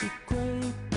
是规。